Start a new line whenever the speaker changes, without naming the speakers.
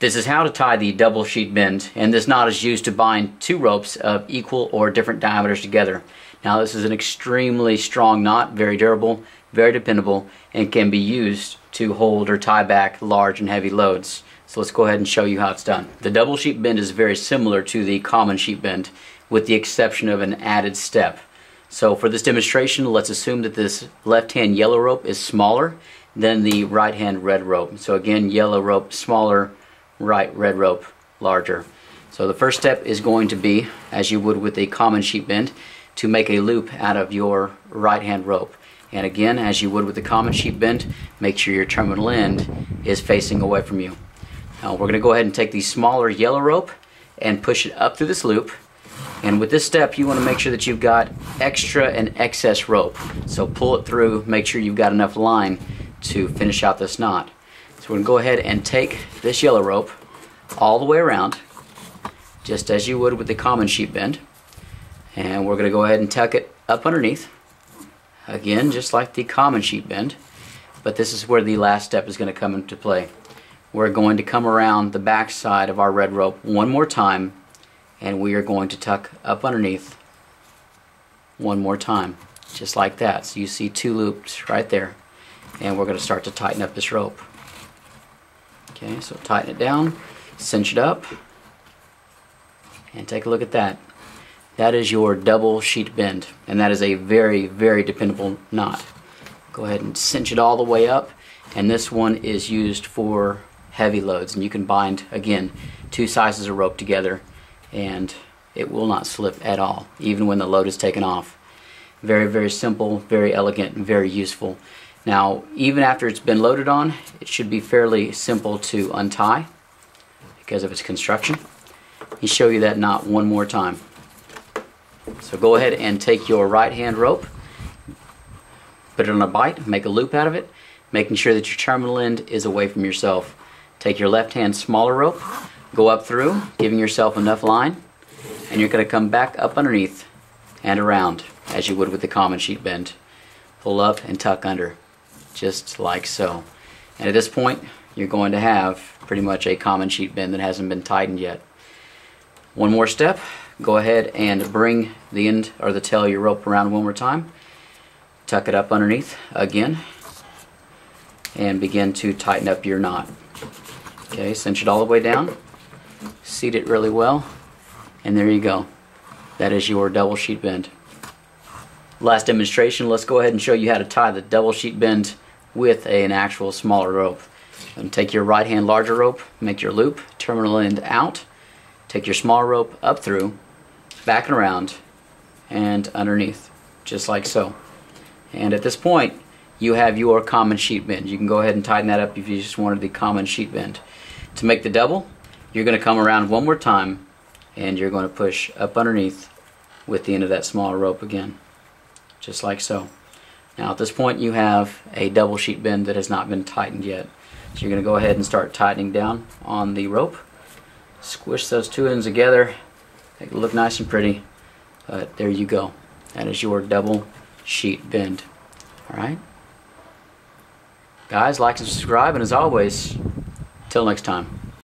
This is how to tie the double sheet bend and this knot is used to bind two ropes of equal or different diameters together. Now this is an extremely strong knot, very durable, very dependable, and can be used to hold or tie back large and heavy loads. So let's go ahead and show you how it's done. The double sheet bend is very similar to the common sheet bend with the exception of an added step. So for this demonstration, let's assume that this left hand yellow rope is smaller than the right hand red rope. So again, yellow rope smaller, right red rope larger. So the first step is going to be, as you would with a common sheet bend, to make a loop out of your right hand rope. And again, as you would with the common sheet bend, make sure your terminal end is facing away from you. Now we're going to go ahead and take the smaller yellow rope and push it up through this loop and with this step, you want to make sure that you've got extra and excess rope. So pull it through, make sure you've got enough line to finish out this knot. So we're going to go ahead and take this yellow rope all the way around, just as you would with the common sheet bend. And we're going to go ahead and tuck it up underneath. Again, just like the common sheet bend. But this is where the last step is going to come into play. We're going to come around the back side of our red rope one more time and we are going to tuck up underneath one more time just like that so you see two loops right there and we're going to start to tighten up this rope okay so tighten it down cinch it up and take a look at that that is your double sheet bend and that is a very very dependable knot go ahead and cinch it all the way up and this one is used for heavy loads and you can bind again two sizes of rope together and it will not slip at all, even when the load is taken off. Very, very simple, very elegant, and very useful. Now, even after it's been loaded on, it should be fairly simple to untie because of its construction. Let me show you that knot one more time. So go ahead and take your right hand rope, put it on a bight, make a loop out of it, making sure that your terminal end is away from yourself. Take your left hand smaller rope, Go up through, giving yourself enough line, and you're going to come back up underneath and around as you would with the common sheet bend. Pull up and tuck under, just like so. And at this point, you're going to have pretty much a common sheet bend that hasn't been tightened yet. One more step, go ahead and bring the end or the tail of your rope around one more time. Tuck it up underneath again and begin to tighten up your knot. Okay, cinch it all the way down seat it really well, and there you go. That is your double sheet bend. Last demonstration, let's go ahead and show you how to tie the double sheet bend with a, an actual smaller rope. And take your right hand larger rope, make your loop, terminal end out, take your small rope up through, back and around, and underneath, just like so. And at this point, you have your common sheet bend. You can go ahead and tighten that up if you just wanted the common sheet bend. To make the double, you're going to come around one more time and you're going to push up underneath with the end of that smaller rope again just like so now at this point you have a double sheet bend that has not been tightened yet. So you're going to go ahead and start tightening down on the rope. Squish those two ends together. Make it look nice and pretty. But there you go. That is your double sheet bend. Alright guys like and subscribe and as always till next time